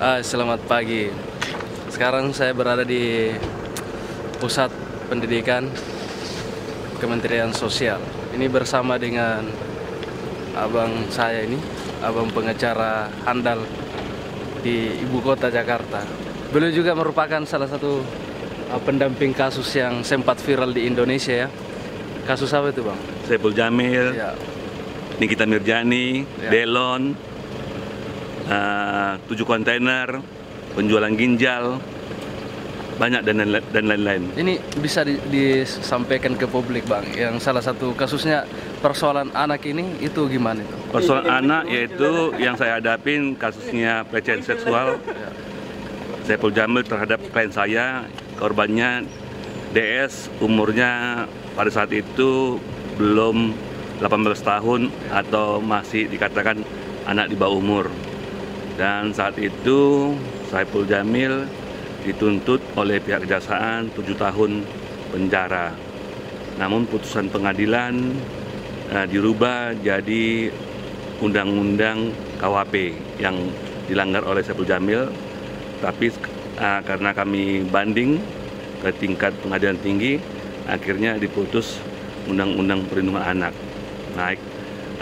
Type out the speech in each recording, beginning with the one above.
Ah, selamat pagi. Sekarang saya berada di Pusat Pendidikan Kementerian Sosial. Ini bersama dengan abang saya ini, abang pengacara handal di ibu kota Jakarta. Beliau juga merupakan salah satu uh, pendamping kasus yang sempat viral di Indonesia ya. Kasus apa itu bang? Saiful Jamil, Ya, Nikita Mirjani, Ya. Delon, tujuh kontainer, penjualan ginjal, banyak dan lain- dan lain-lain. Ini bisa di- disampaikan ke publik bang. Yang salah satu kasusnya persoalan anak ini itu gimana itu? Persoalan anak yaitu yang saya hadapin kasusnya pelecehan seksual Saiful Jamil terhadap klien saya, korbannya DS, umurnya pada saat itu belum 18 tahun atau masih dikatakan anak di bawah umur. Dan saat itu Saiful Jamil dituntut oleh pihak kejaksaan 7 tahun penjara. Namun putusan pengadilan eh, dirubah jadi undang-undang KWP yang dilanggar oleh Saiful Jamil. Tapi eh, karena kami banding ke tingkat pengadilan tinggi, akhirnya diputus undang-undang perlindungan anak naik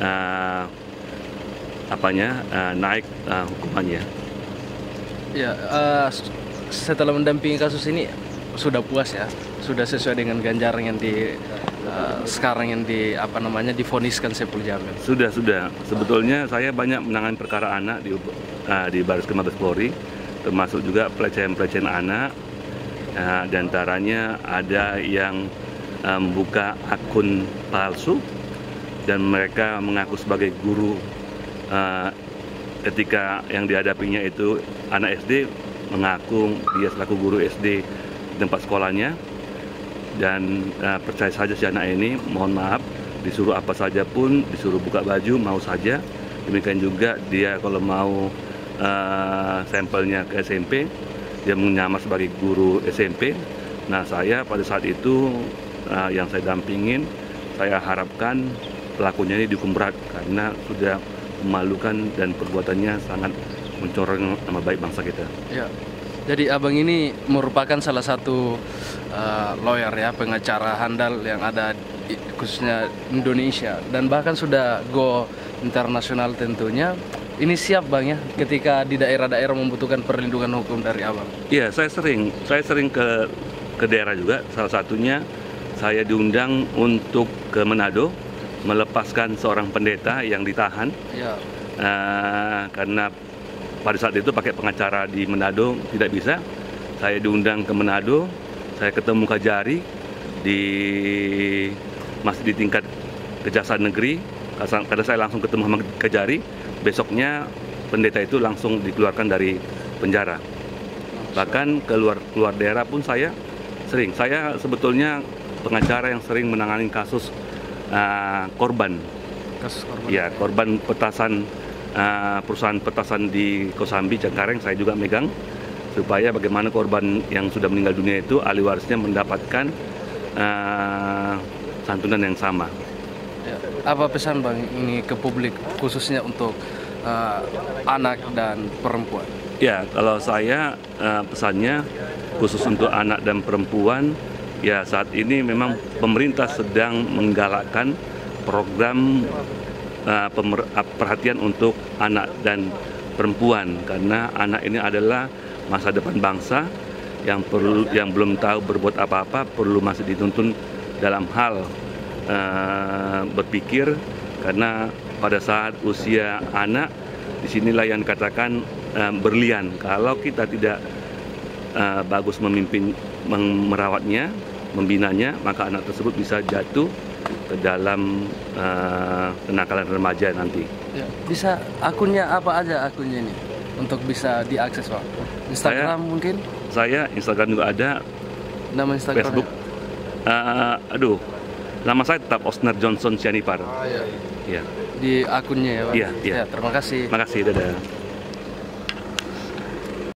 eh, apanya eh, naik eh, hukumannya. Ya, s- setelah mendampingi kasus ini sudah puas ya, sudah sesuai dengan ganjaran yang di sekarang yang di apa namanya difoniskan Saiful Jamil. Sudah sudah. Sebetulnya saya banyak menangani perkara anak di uh, di Baris Krim Mabes Polri, termasuk juga pelecehan-pelecehan anak. Uh, di antaranya ada yang um, buka akun palsu dan mereka mengaku sebagai guru uh, ketika yang dihadapinya itu anak SD mengaku dia selaku guru SD tempat sekolahnya. Dan uh, percaya saja si anak ini mohon maaf disuruh apa saja pun disuruh buka baju mau saja. Demikian juga dia kalau mau uh, sampelnya ke SMP dia menyamar sebagai guru SMP nah saya pada saat itu uh, yang saya dampingin saya harapkan pelakunya ini dihukum berat karena sudah memalukan dan perbuatannya sangat mencoreng nama baik bangsa kita. Ya. Jadi abang ini merupakan salah satu eh, lawyer ya, pengacara handal yang ada di, khususnya Indonesia dan bahkan sudah go internasional tentunya. Ini siap bang ya, ketika di daerah-daerah membutuhkan perlindungan hukum dari abang. Iya, saya sering, saya sering ke ke daerah juga. Salah satunya saya diundang untuk ke Manado melepaskan seorang pendeta yang ditahan Ya, eh, karena pada saat itu pakai pengacara di Manado tidak bisa. Saya diundang ke Manado, saya ketemu Kajari di masih di tingkat kejaksaan negeri. Karena saya langsung ketemu sama Kajari, besoknya pendeta itu langsung dikeluarkan dari penjara. Bahkan keluar keluar daerah pun saya sering. Saya sebetulnya pengacara yang sering menangani kasus uh, korban. kasus korban. Ya, korban petasan uh, perusahaan petasan di Kosambi Cengkareng saya juga megang supaya bagaimana korban yang sudah meninggal dunia itu ahli warisnya mendapatkan uh, santunan yang sama. Ya. Apa pesan bang ini ke publik khususnya untuk eh, anak dan perempuan? Ya, kalau saya eh, pesannya khusus untuk anak dan perempuan, ya saat ini memang pemerintah sedang menggalakkan program pemer- eh, perhatian untuk anak dan perempuan. Karena anak ini adalah masa depan bangsa. Yang perlu yang belum tahu berbuat apa-apa perlu masih dituntun dalam hal eh, berpikir. Karena pada saat usia anak di sinilah yang dikatakan eh, berlian. Kalau kita tidak eh, bagus memimpin merawatnya membinanya maka anak tersebut bisa jatuh ke dalam eh, kenakalan remaja nanti Ya. Bisa akunnya apa aja akunnya ini untuk bisa diakses bang? Instagram mungkin? saya Instagram juga ada Nama Instagram? Facebook Eh, aduh nama saya tetap Osner Johnson Sianipar Ah, iya. ya Di akunnya ya bang? Iya, iya. Ya, terima kasih. makasih dadah